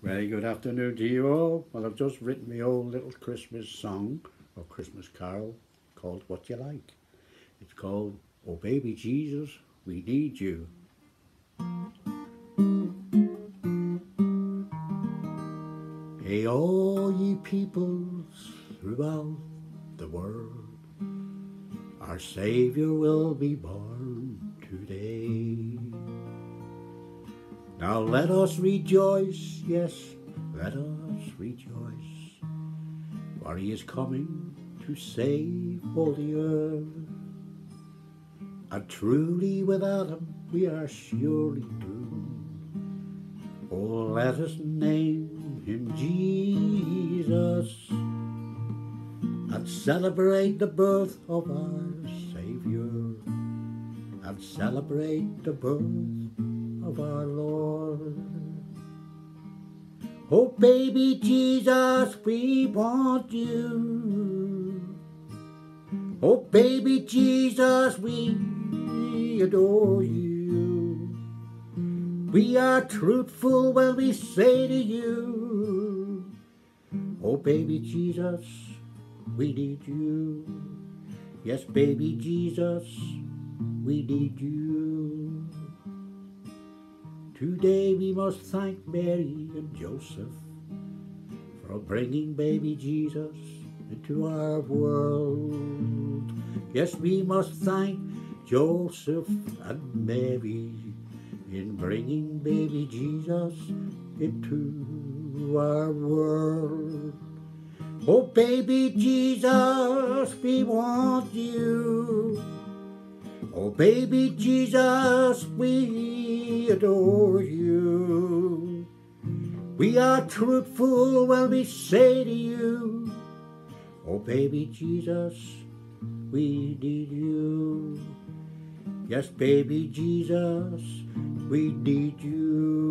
Very good afternoon to you all. Well, I've just written my own little Christmas song or Christmas carol called What You Like. It's called Oh Baby Jesus, We Need You. Hey, all ye peoples throughout the world, our Saviour will be born Now let us rejoice, yes, let us rejoice, for he is coming to save all the earth. And truly without him we are surely doomed. Oh, let us name him Jesus and celebrate the birth of our Saviour and celebrate the birth of our Lord. Oh, baby Jesus, we want you. Oh, baby Jesus, we adore you. We are truthful when we say to you, Oh, baby Jesus, we need you. Yes, baby Jesus, we need you. Today we must thank Mary and Joseph for bringing baby Jesus into our world. Yes, we must thank Joseph and Mary in bringing baby Jesus into our world. Oh, baby Jesus, we want you. Oh, baby Jesus, we adore you. We are truthful when we say to you, Oh, baby Jesus, we need you. Yes, baby Jesus, we need you.